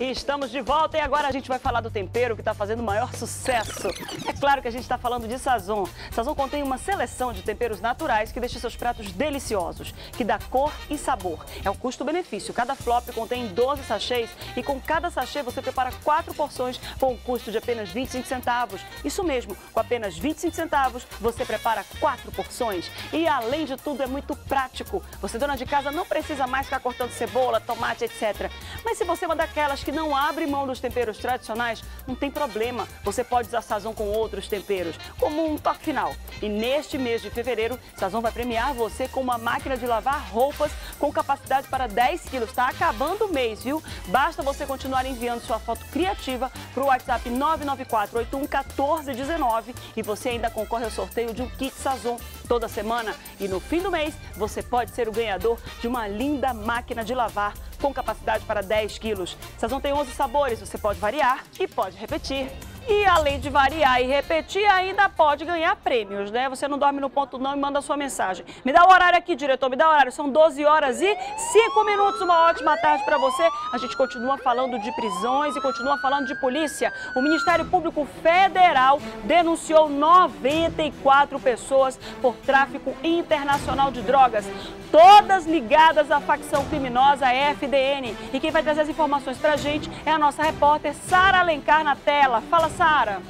E estamos de volta e agora a gente vai falar do tempero que está fazendo o maior sucesso. É claro que a gente está falando de Sazon. Sazon contém uma seleção de temperos naturais que deixa seus pratos deliciosos, que dá cor e sabor. É o custo-benefício. Cada flop contém 12 sachês e com cada sachê você prepara quatro porções com um custo de apenas 25 centavos. Isso mesmo, com apenas 25 centavos você prepara quatro porções. E além de tudo é muito prático. Você, dona de casa, não precisa mais ficar cortando cebola, tomate, etc. Mas se você é uma daquelas que não abre mão dos temperos tradicionais, não tem problema. Você pode usar Sazon com outros temperos, como um toque final. E neste mês de fevereiro, Sazon vai premiar você com uma máquina de lavar roupas com capacidade para 10 quilos. Está acabando o mês, viu? Basta você continuar enviando sua foto criativa para o WhatsApp 994811419 e você ainda concorre ao sorteio de um kit Sazon toda semana. E no fim do mês, você pode ser o ganhador de uma linda máquina de lavar com capacidade para 10 quilos. Sazon tem 11 sabores, você pode variar e pode repetir. E além de variar e repetir, ainda pode ganhar prêmios, né? Você não dorme no ponto não e manda sua mensagem. Me dá o horário aqui, diretor, me dá o horário. São 12 horas e 5 minutos. Uma ótima tarde para você. A gente continua falando de prisões e continua falando de polícia. O Ministério Público Federal denunciou 94 pessoas por tráfico internacional de drogas, todas ligadas à facção criminosa FDN. E quem vai trazer as informações para a gente é a nossa repórter Sara Alencar na tela. Fala, Sara.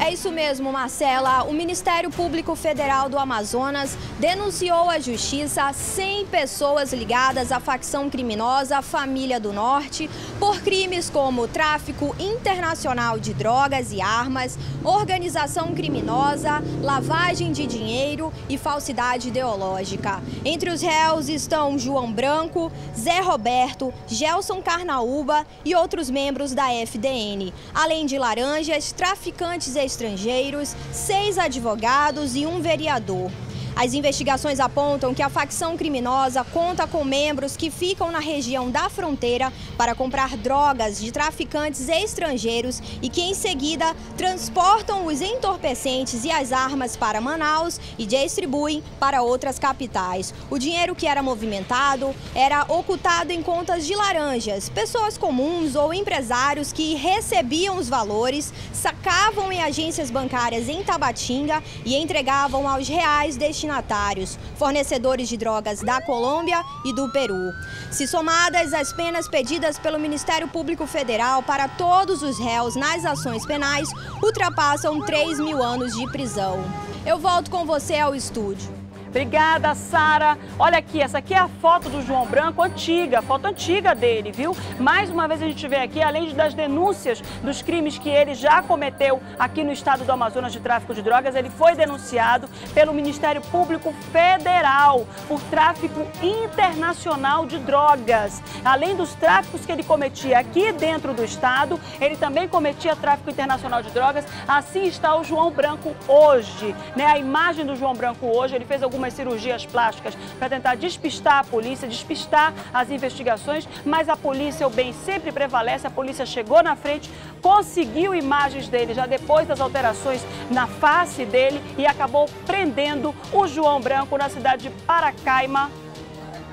É isso mesmo, Marcela. O Ministério Público Federal do Amazonas denunciou à Justiça 100 pessoas ligadas à facção criminosa Família do Norte por crimes como tráfico internacional de drogas e armas, organização criminosa, lavagem de dinheiro e falsidade ideológica. Entre os réus estão João Branco, Zé Roberto, Gelson Carnaúba e outros membros da FDN, além de laranjas, traficantes estrangeiros, seis advogados e um vereador. As investigações apontam que a facção criminosa conta com membros que ficam na região da fronteira para comprar drogas de traficantes estrangeiros e que, em seguida, transportam os entorpecentes e as armas para Manaus e distribuem para outras capitais. O dinheiro que era movimentado era ocultado em contas de laranjas. Pessoas comuns ou empresários que recebiam os valores, sacavam em agências bancárias em Tabatinga e entregavam aos reais destinados destinatários, fornecedores de drogas da Colômbia e do Peru. Se somadas as penas pedidas pelo Ministério Público Federal para todos os réus nas ações penais, ultrapassam 3 mil anos de prisão. Eu volto com você ao estúdio. Obrigada, Sara. Olha aqui, essa aqui é a foto do João Branco antiga, foto antiga dele, viu? Mais uma vez a gente vê aqui, além das denúncias dos crimes que ele já cometeu aqui no estado do Amazonas de tráfico de drogas, ele foi denunciado pelo Ministério Público Federal por tráfico internacional de drogas. Além dos tráficos que ele cometia aqui dentro do estado, ele também cometia tráfico internacional de drogas. Assim está o João Branco hoje, né? A imagem do João Branco hoje, ele fez algumas algumas cirurgias plásticas para tentar despistar a polícia, despistar as investigações, mas a polícia, o bem sempre prevalece, a polícia chegou na frente, conseguiu imagens dele já depois das alterações na face dele e acabou prendendo o João Branco na cidade de Paracaima,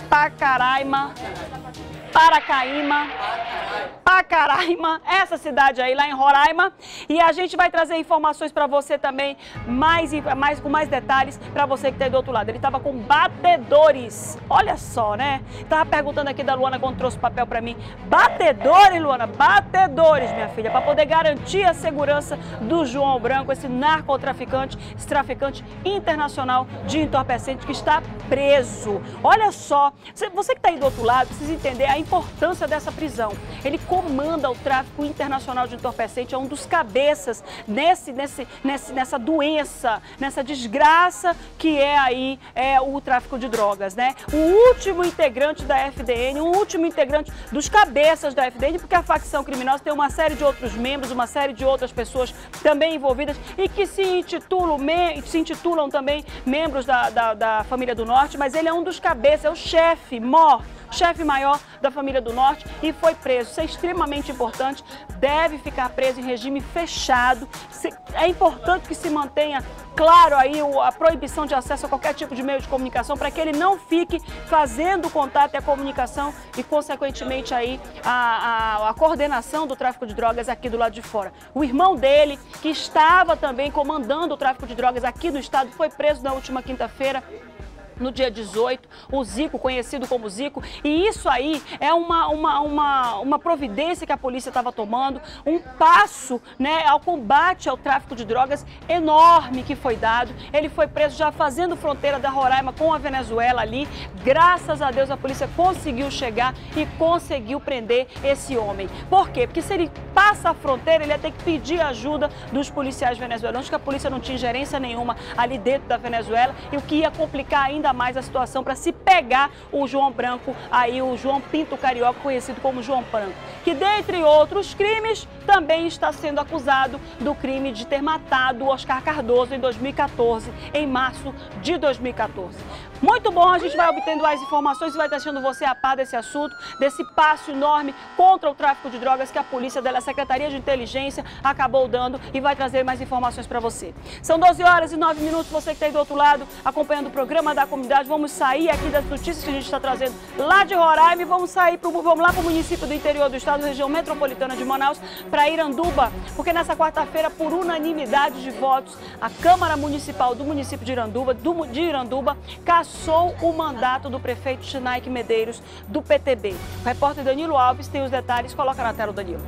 Pacaraima, Paracaíma, Pacaraima, essa cidade aí lá em Roraima. E a gente vai trazer informações para você também, mais, mais, com mais detalhes para você que está do outro lado. Ele estava com batedores, olha só, né? Tava perguntando aqui da Luana quando trouxe papel para mim. Batedores, Luana, batedores, minha filha, para poder garantir a segurança do João Branco, esse narcotraficante, esse traficante internacional de entorpecente que está preso. Olha só, você que está aí do outro lado precisa entender a importância dessa prisão. Ele comanda o tráfico internacional de entorpecente, é um dos cabeças nesse, nesse, nesse, nessa doença, nessa desgraça que é aí é, o tráfico de drogas, né? O último integrante da FDN, o último integrante dos cabeças da FDN, porque a facção criminosa tem uma série de outros membros, uma série de outras pessoas também envolvidas e que se intitulam, me, se intitulam também membros da, da, da família do Norte, mas ele é um dos cabeças, é o chefe mor chefe maior da família do Norte e foi preso. Isso é extremamente importante, deve ficar preso em regime fechado. É importante que se mantenha claro aí a proibição de acesso a qualquer tipo de meio de comunicação para que ele não fique fazendo contato e a comunicação e, consequentemente, aí a, a, a, coordenação do tráfico de drogas aqui do lado de fora. O irmão dele, que estava também comandando o tráfico de drogas aqui no estado, foi preso na última quinta-feira no dia 18, o Zico, conhecido como Zico, e isso aí é uma, uma, uma, uma providência que a polícia estava tomando, um passo né, ao combate ao tráfico de drogas enorme que foi dado. Ele foi preso já fazendo fronteira da Roraima com a Venezuela ali. Graças a Deus a polícia conseguiu chegar e conseguiu prender esse homem. Por quê? Porque se ele passa a fronteira, ele ia ter que pedir ajuda dos policiais venezuelanos, que a polícia não tinha ingerência nenhuma ali dentro da Venezuela, e o que ia complicar ainda ainda mais a situação para se pegar o João Branco, aí o João Pinto Carioca, conhecido como João Branco, que dentre outros crimes também está sendo acusado do crime de ter matado o Oscar Cardoso em 2014, em março de 2014. Muito bom, a gente vai obtendo mais informações e vai deixando você a par desse assunto, desse passo enorme contra o tráfico de drogas que a polícia da Secretaria de Inteligência acabou dando e vai trazer mais informações para você. São 12 horas e 9 minutos, você que está aí do outro lado acompanhando o programa da comunidade, vamos sair aqui das notícias que a gente está trazendo lá de Roraima e vamos sair, pro, vamos lá para o município do interior do estado, região metropolitana de Manaus, para Iranduba, porque nessa quarta-feira, por unanimidade de votos, a Câmara Municipal do município de Iranduba, do, de Iranduba, cassou o mandato do prefeito Chinaik Medeiros, do PTB. O repórter Danilo Alves tem os detalhes, coloca na tela o Danilo.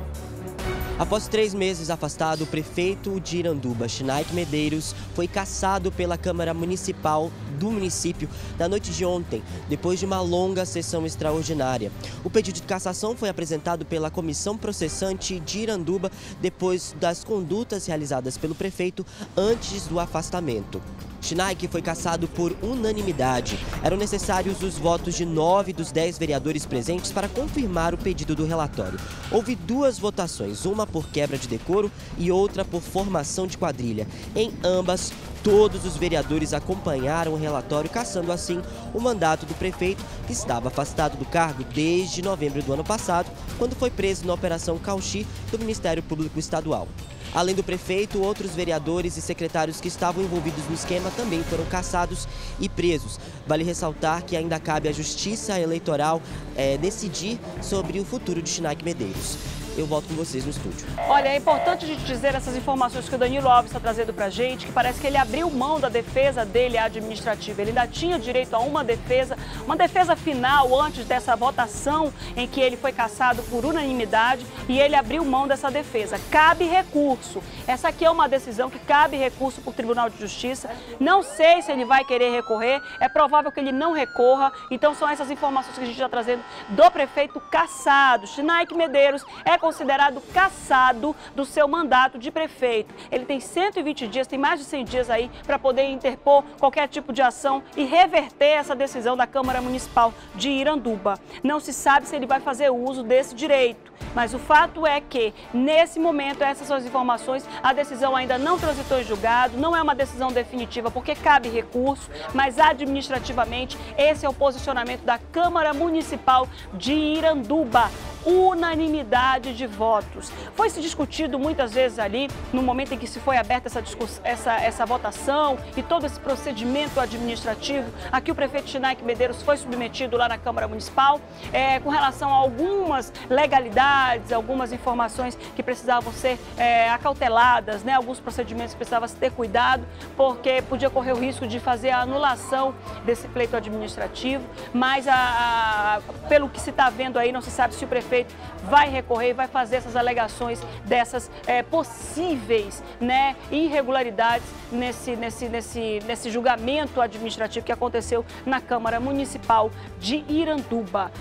Após três meses afastado, o prefeito de Iranduba, Schneik Medeiros, foi cassado pela Câmara Municipal do município na noite de ontem, depois de uma longa sessão extraordinária. O pedido de cassação foi apresentado pela comissão processante de Iranduba depois das condutas realizadas pelo prefeito antes do afastamento. Schneik foi cassado por unanimidade. Eram necessários os votos de nove dos dez vereadores presentes para confirmar o pedido do relatório. Houve duas votações, uma por quebra de decoro e outra por formação de quadrilha. Em ambas, todos os vereadores acompanharam o relatório, cassando assim o mandato do prefeito, que estava afastado do cargo desde novembro do ano passado, quando foi preso na Operação Cauchy do Ministério Público Estadual. Além do prefeito, outros vereadores e secretários que estavam envolvidos no esquema também foram caçados e presos. Vale ressaltar que ainda cabe à Justiça Eleitoral é, decidir sobre o futuro de Schneik Medeiros eu volto com vocês no estúdio. Olha, é importante a gente dizer essas informações que o Danilo Alves está trazendo para a gente, que parece que ele abriu mão da defesa dele administrativa. Ele ainda tinha direito a uma defesa, uma defesa final antes dessa votação em que ele foi cassado por unanimidade e ele abriu mão dessa defesa. Cabe recurso. Essa aqui é uma decisão que cabe recurso para o Tribunal de Justiça. Não sei se ele vai querer recorrer, é provável que ele não recorra. Então são essas informações que a gente está trazendo do prefeito cassado. Schneik Medeiros é considerado cassado do seu mandato de prefeito. Ele tem 120 dias, tem mais de 100 dias aí para poder interpor qualquer tipo de ação e reverter essa decisão da Câmara Municipal de Iranduba. Não se sabe se ele vai fazer uso desse direito, mas o fato é que, nesse momento, essas são as informações, a decisão ainda não transitou em julgado, não é uma decisão definitiva porque cabe recurso, mas administrativamente esse é o posicionamento da Câmara Municipal de Iranduba unanimidade de votos. Foi se discutido muitas vezes ali, no momento em que se foi aberta essa, essa, essa votação e todo esse procedimento administrativo, aqui o prefeito Chinaik Medeiros foi submetido lá na Câmara Municipal, é, com relação a algumas legalidades, algumas informações que precisavam ser é, acauteladas, né, alguns procedimentos precisavam ter cuidado, porque podia correr o risco de fazer a anulação desse pleito administrativo, mas a, a, pelo que se está vendo aí, não se sabe se o prefeito prefeito vai recorrer, vai fazer essas alegações dessas é, possíveis né, irregularidades nesse, nesse, nesse, nesse julgamento administrativo que aconteceu na Câmara Municipal de Iranduba.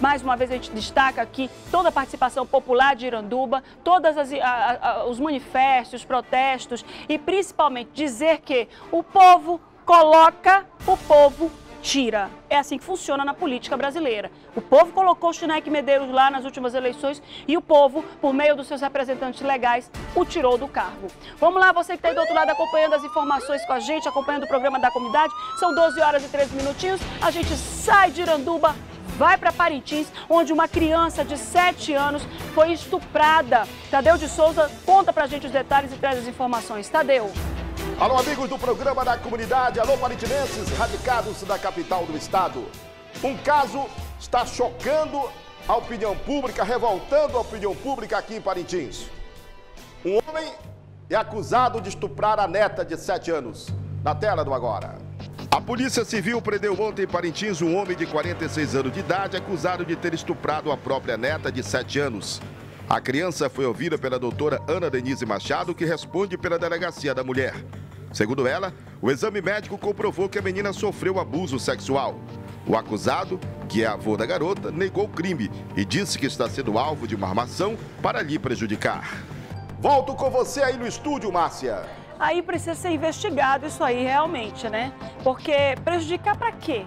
Mais uma vez a gente destaca aqui toda a participação popular de Iranduba, todos os manifestos, protestos e principalmente dizer que o povo coloca, o povo tira. É assim que funciona na política brasileira. O povo colocou o Schneck Medeiros lá nas últimas eleições e o povo, por meio dos seus representantes legais, o tirou do cargo. Vamos lá, você que está aí do outro lado acompanhando as informações com a gente, acompanhando o programa da comunidade. São 12 horas e 13 minutinhos. A gente sai de Iranduba vai para Parintins, onde uma criança de 7 anos foi estuprada. Tadeu de Souza conta pra gente os detalhes e traz as informações. Tadeu. Alô, amigos do programa da comunidade, alô, parintinenses radicados da capital do estado. Um caso está chocando a opinião pública, revoltando a opinião pública aqui em Parintins. Um homem é acusado de estuprar a neta de 7 anos. Na tela do agora. A Polícia Civil prendeu ontem em Parintins um homem de 46 anos de idade acusado de ter estuprado a própria neta de 7 anos. A criança foi ouvida pela doutora Ana Denise Machado, que responde pela Delegacia da Mulher. Segundo ela, o exame médico comprovou que a menina sofreu abuso sexual. O acusado, que é avô da garota, negou o crime e disse que está sendo alvo de uma armação para lhe prejudicar. Volto com você aí no estúdio, Márcia. Aí precisa ser investigado isso aí realmente, né? Porque prejudicar para quê?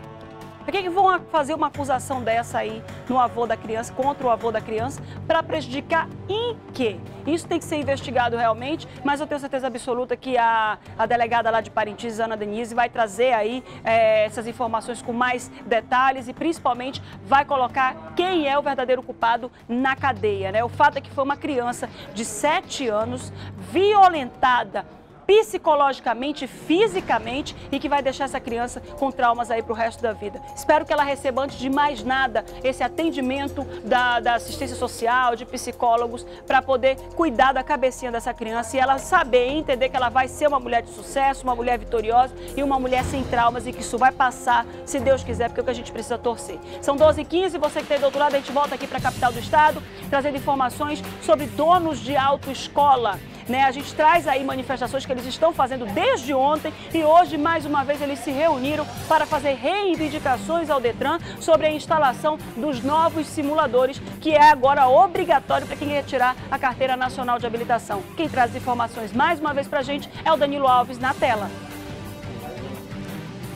Por que, que vão fazer uma acusação dessa aí no avô da criança, contra o avô da criança, para prejudicar em quê? Isso tem que ser investigado realmente, mas eu tenho certeza absoluta que a, a delegada lá de Parintins, Ana Denise, vai trazer aí é, essas informações com mais detalhes e principalmente vai colocar quem é o verdadeiro culpado na cadeia, né? O fato é que foi uma criança de 7 anos violentada psicologicamente, fisicamente e que vai deixar essa criança com traumas aí para o resto da vida. Espero que ela receba, antes de mais nada, esse atendimento da, da assistência social, de psicólogos, para poder cuidar da cabecinha dessa criança e ela saber entender que ela vai ser uma mulher de sucesso, uma mulher vitoriosa e uma mulher sem traumas e que isso vai passar, se Deus quiser, porque é o que a gente precisa torcer. São 12h15, você que tem do outro lado, a gente volta aqui para a capital do estado, trazendo informações sobre donos de autoescola. Né? A gente traz aí manifestações que eles estão fazendo desde ontem e hoje, mais uma vez, eles se reuniram para fazer reivindicações ao Detran sobre a instalação dos novos simuladores, que é agora obrigatório para quem quer tirar a carteira nacional de habilitação. Quem traz informações mais uma vez para a gente é o Danilo Alves na tela.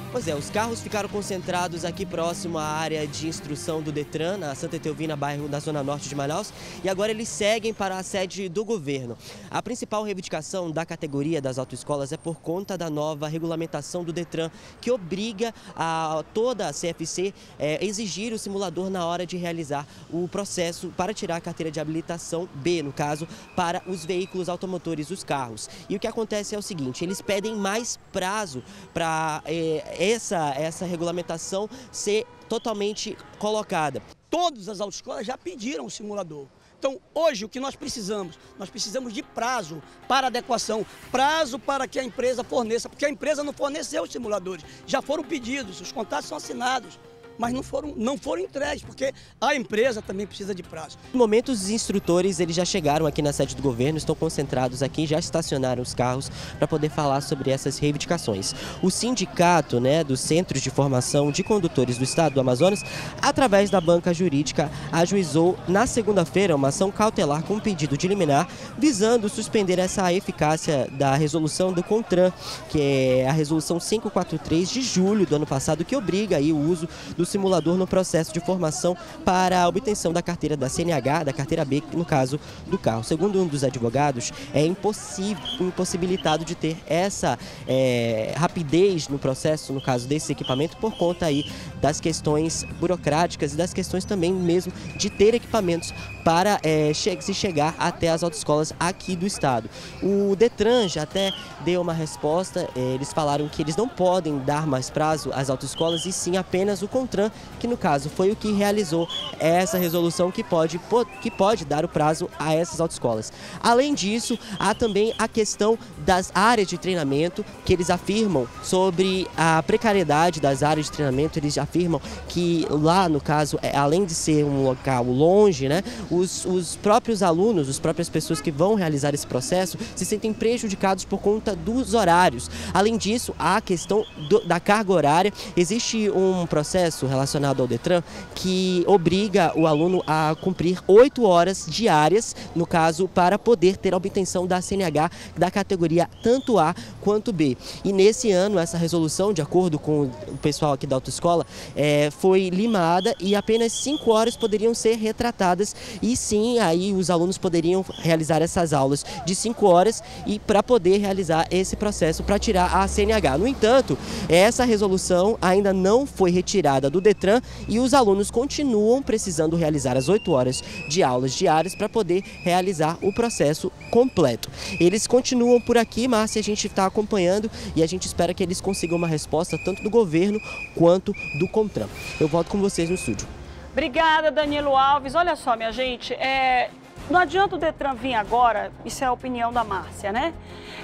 Pois é, os carros ficaram concentrados aqui próximo à área de instrução do Detran, na Santa Etelvina, bairro da Zona Norte de Manaus, e agora eles seguem para a sede do governo. A principal reivindicação da categoria das autoescolas é por conta da nova regulamentação do Detran, que obriga a toda a CFC é, exigir o simulador na hora de realizar o processo para tirar a carteira de habilitação B, no caso, para os veículos automotores, os carros. E o que acontece é o seguinte, eles pedem mais prazo para... É, essa, essa regulamentação ser totalmente colocada. Todas as autoescolas já pediram o simulador. Então, hoje, o que nós precisamos? Nós precisamos de prazo para adequação, prazo para que a empresa forneça, porque a empresa não forneceu os simuladores, já foram pedidos, os contatos são assinados mas não foram, não foram entregues, porque a empresa também precisa de prazo. No momento, os instrutores eles já chegaram aqui na sede do governo, estão concentrados aqui, já estacionaram os carros para poder falar sobre essas reivindicações. O sindicato né, dos Centros de Formação de Condutores do Estado do Amazonas, através da banca jurídica, ajuizou na segunda-feira uma ação cautelar com pedido de liminar, visando suspender essa eficácia da resolução do CONTRAN, que é a resolução 543 de julho do ano passado, que obriga aí o uso do simulador no processo de formação para a obtenção da carteira da CNH, da carteira B, no caso do carro. Segundo um dos advogados, é impossível, impossibilitado de ter essa é, rapidez no processo, no caso desse equipamento, por conta aí das questões burocráticas e das questões também mesmo de ter equipamentos para é, che se chegar até as autoescolas aqui do estado. O Detran já até deu uma resposta, é, eles falaram que eles não podem dar mais prazo às autoescolas e sim apenas o contrato Detran, que no caso foi o que realizou essa resolução que pode, que pode dar o prazo a essas autoescolas. Além disso, há também a questão das áreas de treinamento, que eles afirmam sobre a precariedade das áreas de treinamento, eles afirmam que lá, no caso, é, além de ser um local longe, né, os, os próprios alunos, as próprias pessoas que vão realizar esse processo se sentem prejudicados por conta dos horários. Além disso, há a questão do, da carga horária. Existe um processo relacionado ao Detran que obriga o aluno a cumprir oito horas diárias, no caso, para poder ter a obtenção da CNH da categoria tanto A quanto B. E nesse ano, essa resolução, de acordo com o pessoal aqui da autoescola, é, foi limada e apenas cinco horas poderiam ser retratadas e sim, aí os alunos poderiam realizar essas aulas de cinco horas e para poder realizar esse processo para tirar a CNH. No entanto, essa resolução ainda não foi retirada do do Detran e os alunos continuam precisando realizar as 8 horas de aulas diárias para poder realizar o processo completo. Eles continuam por aqui, Márcia, a gente está acompanhando e a gente espera que eles consigam uma resposta tanto do governo quanto do CONTRAN. Eu volto com vocês no estúdio. Obrigada, Danilo Alves. Olha só, minha gente, é... não adianta o Detran vir agora, isso é a opinião da Márcia, né?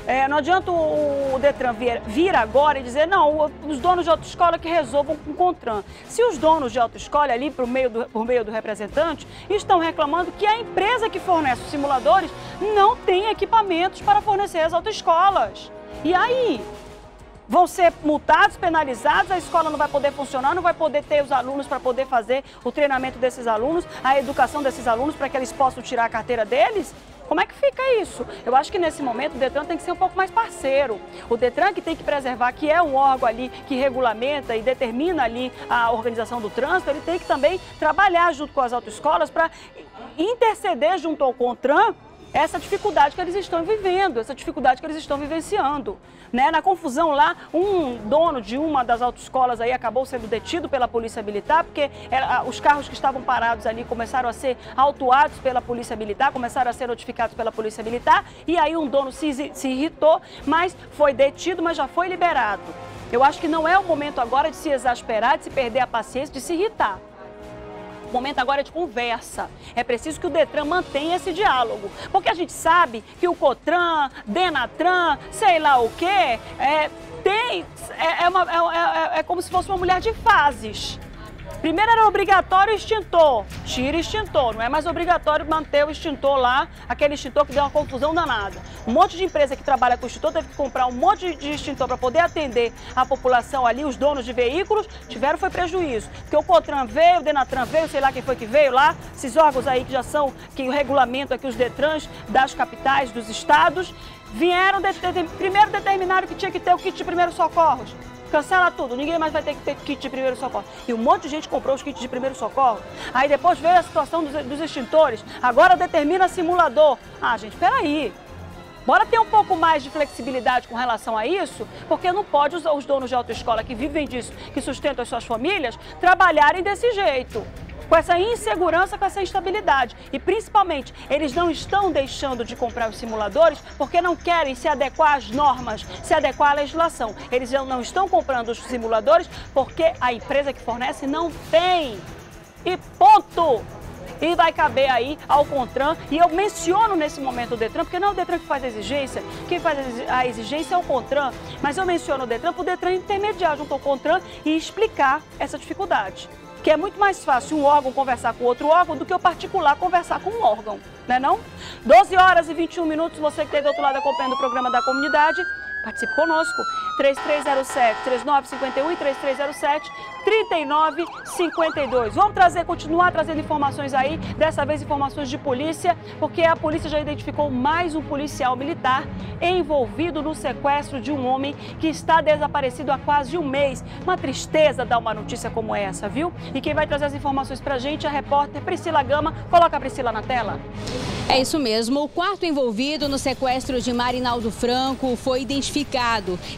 É, não adianta o, Detran vir, vir, agora e dizer, não, os donos de autoescola que resolvam com o CONTRAN. Se os donos de autoescola ali, por meio, do, por meio do representante, estão reclamando que a empresa que fornece os simuladores não tem equipamentos para fornecer as autoescolas. E aí? Vão ser multados, penalizados, a escola não vai poder funcionar, não vai poder ter os alunos para poder fazer o treinamento desses alunos, a educação desses alunos para que eles possam tirar a carteira deles? Como é que fica isso? Eu acho que nesse momento o Detran tem que ser um pouco mais parceiro. O Detran que tem que preservar, que é um órgão ali que regulamenta e determina ali a organização do trânsito, ele tem que também trabalhar junto com as autoescolas para interceder junto ao CONTRAN essa dificuldade que eles estão vivendo, essa dificuldade que eles estão vivenciando. Né? Na confusão lá, um dono de uma das autoescolas aí acabou sendo detido pela polícia militar, porque os carros que estavam parados ali começaram a ser autuados pela polícia militar, começaram a ser notificados pela polícia militar, e aí um dono se, se irritou, mas foi detido, mas já foi liberado. Eu acho que não é o momento agora de se exasperar, de se perder a paciência, de se irritar. Momento agora é de conversa. É preciso que o Detran mantenha esse diálogo. Porque a gente sabe que o Cotran, Denatran, sei lá o quê, é, tem, é, é, uma, é, é, é como se fosse uma mulher de fases. Primeiro era obrigatório o extintor. Tira extintor. Não é mais obrigatório manter o extintor lá, aquele extintor que deu uma confusão danada. Um monte de empresa que trabalha com extintor teve que comprar um monte de extintor para poder atender a população ali, os donos de veículos, tiveram foi prejuízo. Porque o Cotran veio, o Denatran veio, sei lá quem foi que veio lá, esses órgãos aí que já são, que regulamentam aqui os Detrans das capitais, dos estados, vieram, de, de, primeiro determinaram que tinha que ter o kit de primeiros socorros cancela tudo, ninguém mais vai ter que ter kit de primeiro socorro. E um monte de gente comprou os kits de primeiro socorro. Aí depois veio a situação dos, dos extintores, agora determina simulador. Ah, gente, peraí. Bora ter um pouco mais de flexibilidade com relação a isso, porque não pode os, os donos de autoescola que vivem disso, que sustentam as suas famílias, trabalharem desse jeito com essa insegurança, com essa instabilidade. E principalmente, eles não estão deixando de comprar os simuladores porque não querem se adequar às normas, se adequar à legislação. Eles não estão comprando os simuladores porque a empresa que fornece não tem. E ponto! E vai caber aí ao CONTRAN, e eu menciono nesse momento o DETRAN, porque não é o DETRAN que faz a exigência, quem faz a exigência é o CONTRAN, mas eu menciono o DETRAN para o DETRAN intermediar junto ao CONTRAN e explicar essa dificuldade que é muito mais fácil um órgão conversar com outro órgão do que o particular conversar com um órgão, não é não? 12 horas e 21 minutos, você que está do outro lado acompanhando o programa da comunidade, participe conosco. 3307 3951 e 3307 3952. Vamos trazer, continuar trazendo informações aí, dessa vez informações de polícia, porque a polícia já identificou mais um policial militar envolvido no sequestro de um homem que está desaparecido há quase um mês. Uma tristeza dar uma notícia como essa, viu? E quem vai trazer as informações pra gente é a repórter Priscila Gama. Coloca a Priscila na tela. É isso mesmo. O quarto envolvido no sequestro de Marinaldo Franco foi identificado.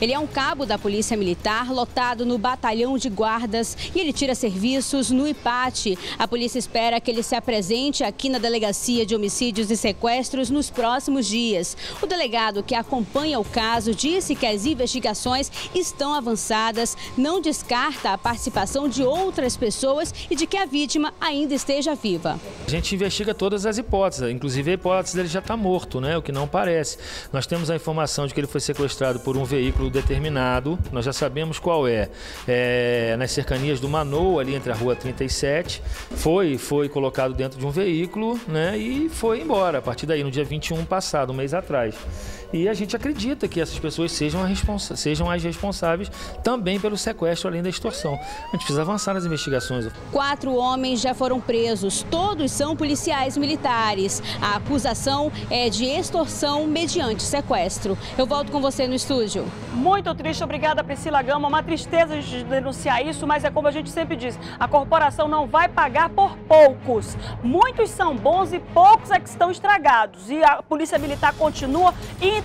Ele é um cabo da Polícia Militar lotado no batalhão de guardas e ele tira serviços no IPAT. A polícia espera que ele se apresente aqui na Delegacia de Homicídios e Sequestros nos próximos dias. O delegado que acompanha o caso disse que as investigações estão avançadas, não descarta a participação de outras pessoas e de que a vítima ainda esteja viva. A gente investiga todas as hipóteses, inclusive a hipótese dele já está morto, né? o que não parece. Nós temos a informação de que ele foi sequestrado por um veículo determinado, nós já sabemos qual é, é nas cercanias do Manou, ali entre a rua 37, foi, foi colocado dentro de um veículo né? e foi embora, a partir daí, no dia 21 passado, um mês atrás. E a gente acredita que essas pessoas sejam, sejam as responsáveis também pelo sequestro, além da extorsão. A gente precisa avançar nas investigações. Quatro homens já foram presos, todos são policiais militares. A acusação é de extorsão mediante sequestro. Eu volto com você no estúdio. Muito triste, obrigada Priscila Gama. Uma tristeza a gente denunciar isso, mas é como a gente sempre diz: a corporação não vai pagar por poucos. Muitos são bons e poucos é que estão estragados. E a Polícia Militar continua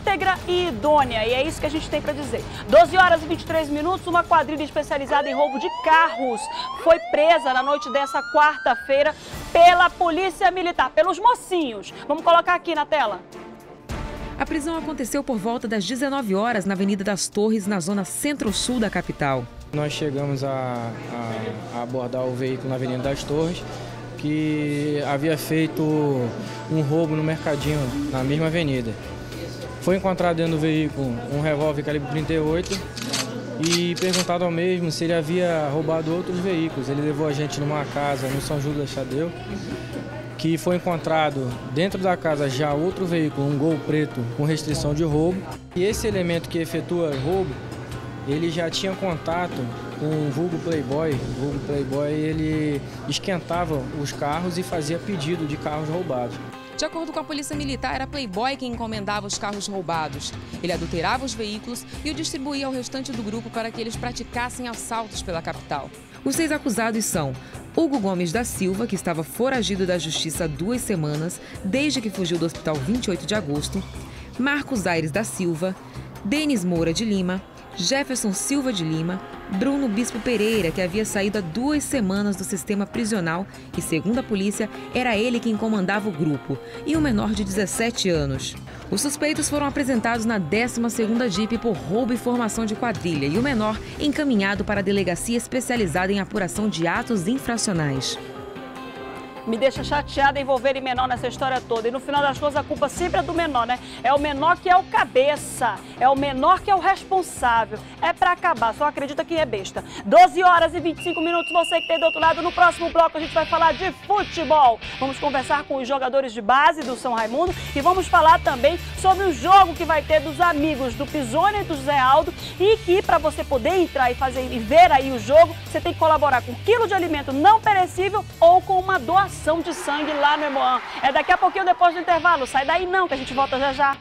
íntegra e idônea. E é isso que a gente tem para dizer. 12 horas e 23 minutos, uma quadrilha especializada em roubo de carros foi presa na noite dessa quarta-feira pela Polícia Militar, pelos mocinhos. Vamos colocar aqui na tela. A prisão aconteceu por volta das 19 horas na Avenida das Torres, na zona centro-sul da capital. Nós chegamos a, a, a abordar o veículo na Avenida das Torres, que havia feito um roubo no mercadinho na mesma avenida. Foi encontrado dentro do veículo um revólver calibre 38 e perguntado ao mesmo se ele havia roubado outros veículos. Ele levou a gente numa casa no São Judas Tadeu, que foi encontrado dentro da casa já outro veículo, um Gol preto com restrição de roubo. E esse elemento que efetua roubo, ele já tinha contato com o vulgo Playboy. O vulgo Playboy ele esquentava os carros e fazia pedido de carros roubados. De acordo com a polícia militar, era Playboy quem encomendava os carros roubados. Ele adulterava os veículos e o distribuía ao restante do grupo para que eles praticassem assaltos pela capital. Os seis acusados são Hugo Gomes da Silva, que estava foragido da justiça há duas semanas, desde que fugiu do hospital 28 de agosto, Marcos Aires da Silva, Denis Moura de Lima, Jefferson Silva de Lima, Bruno Bispo Pereira, que havia saído há duas semanas do sistema prisional e, segundo a polícia, era ele quem comandava o grupo, e um menor de 17 anos. Os suspeitos foram apresentados na 12ª DIP por roubo e formação de quadrilha e o menor encaminhado para a delegacia especializada em apuração de atos infracionais me deixa chateada envolverem menor nessa história toda. E no final das contas, a culpa sempre é do menor, né? É o menor que é o cabeça, é o menor que é o responsável. É para acabar, só acredita que é besta. 12 horas e 25 minutos, você que tem do outro lado. No próximo bloco, a gente vai falar de futebol. Vamos conversar com os jogadores de base do São Raimundo e vamos falar também sobre o jogo que vai ter dos amigos do Pisone e do Zé Aldo. E que para você poder entrar e fazer e ver aí o jogo, você tem que colaborar com um quilo de alimento não perecível ou com uma doação doação de sangue lá no Emoan. É daqui a pouquinho depois do intervalo. Sai daí não, que a gente volta já já.